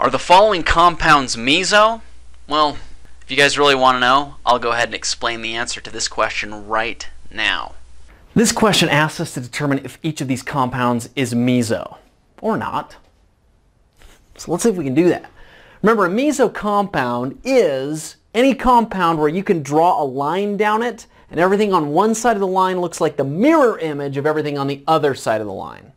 Are the following compounds meso? Well, if you guys really want to know, I'll go ahead and explain the answer to this question right now. This question asks us to determine if each of these compounds is meso or not. So let's see if we can do that. Remember, a meso compound is any compound where you can draw a line down it and everything on one side of the line looks like the mirror image of everything on the other side of the line.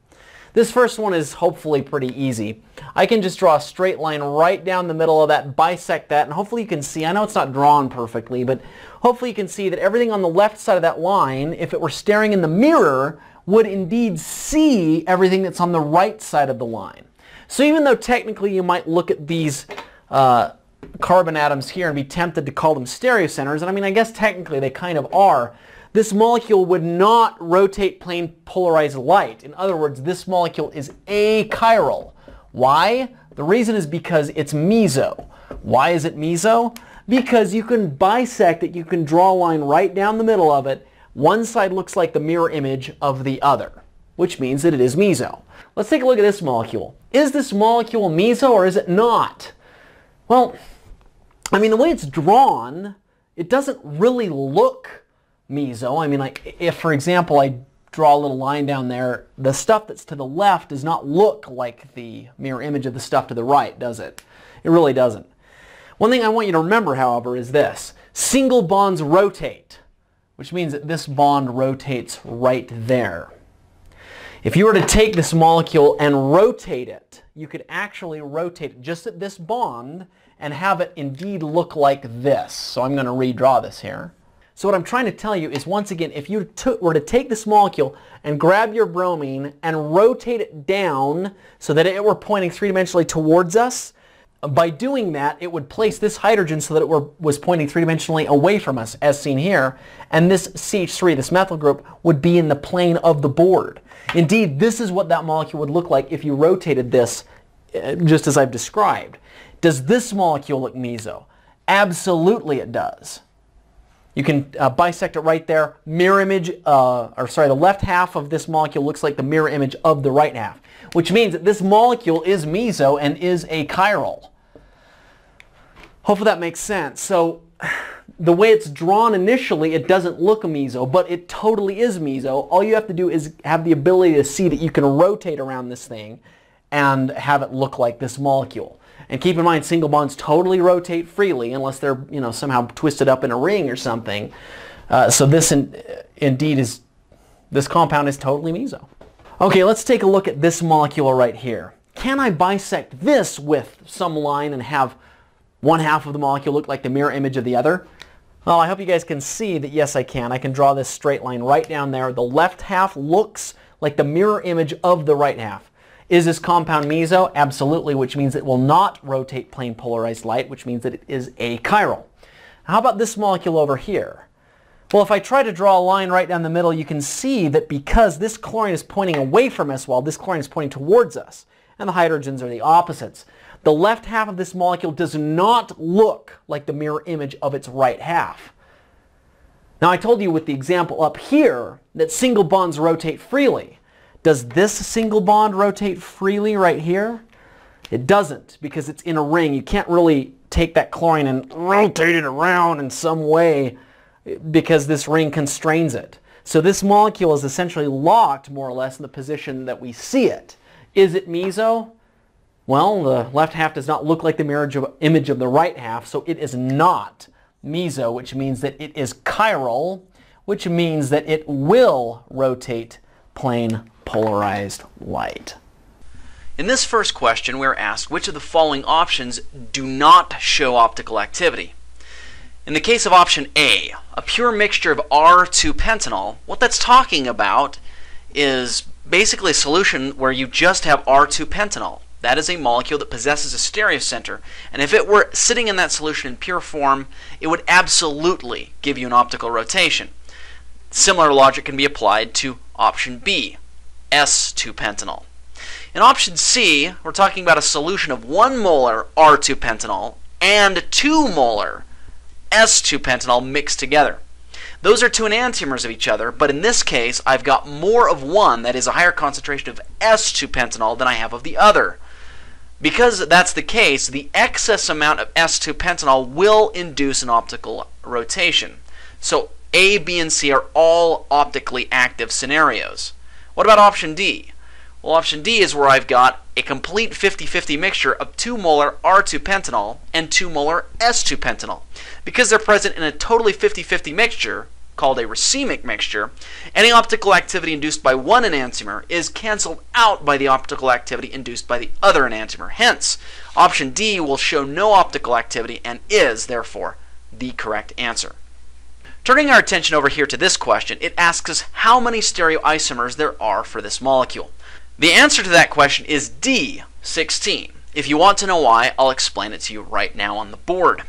This first one is hopefully pretty easy. I can just draw a straight line right down the middle of that, bisect that, and hopefully you can see, I know it's not drawn perfectly, but hopefully you can see that everything on the left side of that line, if it were staring in the mirror, would indeed see everything that's on the right side of the line. So even though technically you might look at these uh, carbon atoms here and be tempted to call them stereocenters, and I mean I guess technically they kind of are, this molecule would not rotate plane polarized light. In other words, this molecule is achiral. Why? The reason is because it's meso. Why is it meso? Because you can bisect it, you can draw a line right down the middle of it. One side looks like the mirror image of the other, which means that it is meso. Let's take a look at this molecule. Is this molecule meso or is it not? Well, I mean, the way it's drawn, it doesn't really look meso. I mean, like if, for example, I draw a little line down there, the stuff that's to the left does not look like the mirror image of the stuff to the right, does it? It really doesn't. One thing I want you to remember, however, is this. Single bonds rotate, which means that this bond rotates right there. If you were to take this molecule and rotate it, you could actually rotate it just at this bond and have it indeed look like this. So I'm going to redraw this here. So what I'm trying to tell you is once again, if you were to take this molecule and grab your bromine and rotate it down so that it were pointing three-dimensionally towards us, by doing that, it would place this hydrogen so that it were, was pointing three-dimensionally away from us, as seen here, and this CH3, this methyl group, would be in the plane of the board. Indeed, this is what that molecule would look like if you rotated this uh, just as I've described. Does this molecule look meso? Absolutely it does. You can uh, bisect it right there. Mirror image, uh, or sorry, the left half of this molecule looks like the mirror image of the right half, which means that this molecule is meso and is achiral. Hopefully that makes sense. So the way it's drawn initially, it doesn't look meso, but it totally is meso. All you have to do is have the ability to see that you can rotate around this thing and have it look like this molecule. And keep in mind, single bonds totally rotate freely unless they're you know somehow twisted up in a ring or something. Uh, so this in, indeed is, this compound is totally meso. Okay, let's take a look at this molecule right here. Can I bisect this with some line and have one half of the molecule look like the mirror image of the other? Well, I hope you guys can see that yes, I can. I can draw this straight line right down there. The left half looks like the mirror image of the right half. Is this compound meso? Absolutely, which means it will not rotate plane polarized light, which means that it is achiral. How about this molecule over here? Well, if I try to draw a line right down the middle, you can see that because this chlorine is pointing away from us while this chlorine is pointing towards us, and the hydrogens are the opposites, the left half of this molecule does not look like the mirror image of its right half. Now, I told you with the example up here that single bonds rotate freely. Does this single bond rotate freely right here? It doesn't because it's in a ring. You can't really take that chlorine and rotate it around in some way because this ring constrains it. So this molecule is essentially locked more or less in the position that we see it. Is it meso? Well, the left half does not look like the image of the right half, so it is not meso, which means that it is chiral, which means that it will rotate plane polarized light. In this first question, we are asked which of the following options do not show optical activity. In the case of option A, a pure mixture of R2-pentanol, what that's talking about is basically a solution where you just have R2-pentanol. That is a molecule that possesses a stereocenter, and if it were sitting in that solution in pure form, it would absolutely give you an optical rotation. Similar logic can be applied to option B, S2-pentanol. In option C, we're talking about a solution of 1 molar R2-pentanol and 2 molar S2-pentanol mixed together. Those are two enantiomers of each other, but in this case, I've got more of one, that is a higher concentration of S2-pentanol than I have of the other. Because that's the case, the excess amount of S2-pentanol will induce an optical rotation. So A, B, and C are all optically active scenarios. What about option D? Well, option D is where I've got a complete 50-50 mixture of 2 molar R2-pentanol and 2 molar S2-pentanol. Because they're present in a totally 50-50 mixture, called a racemic mixture, any optical activity induced by one enantiomer is canceled out by the optical activity induced by the other enantiomer. Hence, option D will show no optical activity and is, therefore, the correct answer. Turning our attention over here to this question, it asks us how many stereoisomers there are for this molecule. The answer to that question is D, 16. If you want to know why, I'll explain it to you right now on the board.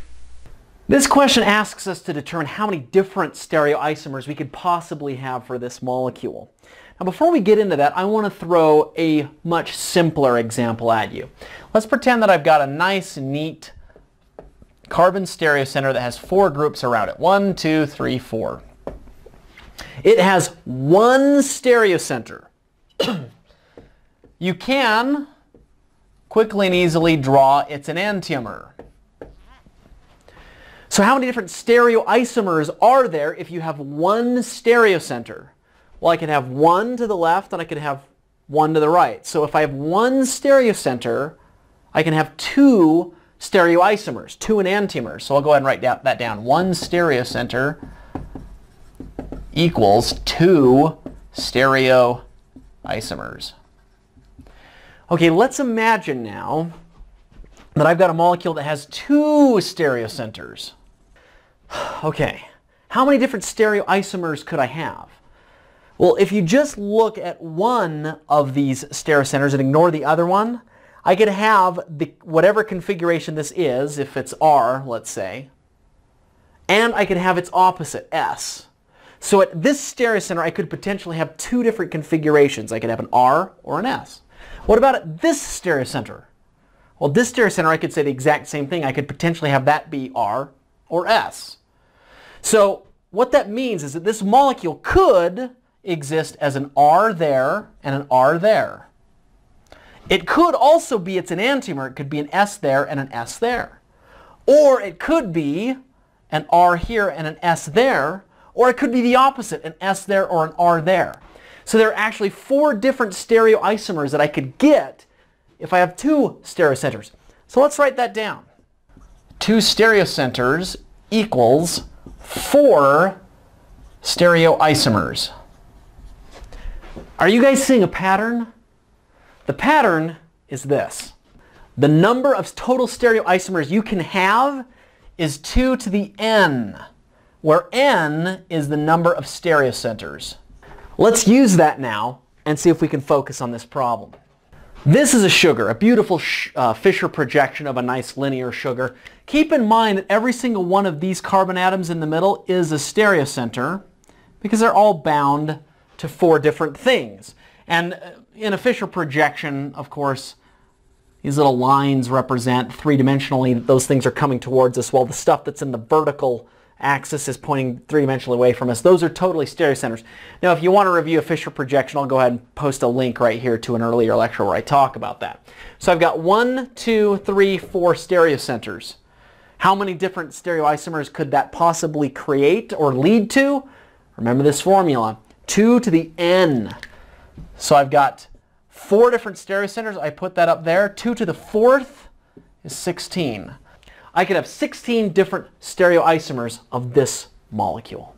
This question asks us to determine how many different stereoisomers we could possibly have for this molecule. Now before we get into that, I want to throw a much simpler example at you. Let's pretend that I've got a nice, neat carbon stereocenter that has four groups around it. One, two, three, four. It has one stereocenter. you can quickly and easily draw its an enantiomer. So how many different stereoisomers are there if you have one stereocenter? Well, I can have one to the left and I can have one to the right. So if I have one stereocenter, I can have two stereoisomers, two enantiomers. So I'll go ahead and write that down. One stereocenter equals two stereoisomers. Okay, let's imagine now that I've got a molecule that has two stereocenters. Okay, how many different stereoisomers could I have? Well, if you just look at one of these stereocenters and ignore the other one, I could have the, whatever configuration this is, if it's R, let's say, and I could have its opposite, S. So at this stereocenter, I could potentially have two different configurations. I could have an R or an S. What about at this stereocenter? Well, this stereocenter, I could say the exact same thing. I could potentially have that be R or S. So what that means is that this molecule could exist as an R there and an R there. It could also be its enantiomer. It could be an S there and an S there. Or it could be an R here and an S there. Or it could be the opposite, an S there or an R there. So there are actually four different stereoisomers that I could get if I have two stereocenters. So let's write that down. Two stereocenters equals four stereoisomers. Are you guys seeing a pattern? The pattern is this. The number of total stereoisomers you can have is 2 to the n, where n is the number of stereocenters. Let's use that now and see if we can focus on this problem. This is a sugar, a beautiful uh, Fischer projection of a nice linear sugar. Keep in mind that every single one of these carbon atoms in the middle is a stereocenter because they're all bound to four different things. And uh, in a Fischer projection, of course, these little lines represent three-dimensionally those things are coming towards us while the stuff that's in the vertical axis is pointing three-dimensionally away from us. Those are totally stereocenters. Now, if you want to review a Fischer projection, I'll go ahead and post a link right here to an earlier lecture where I talk about that. So I've got one, two, three, four stereocenters. How many different stereoisomers could that possibly create or lead to? Remember this formula, 2 to the n. So I've got four different stereo centers. I put that up there. 2 to the fourth is 16. I could have 16 different stereoisomers of this molecule.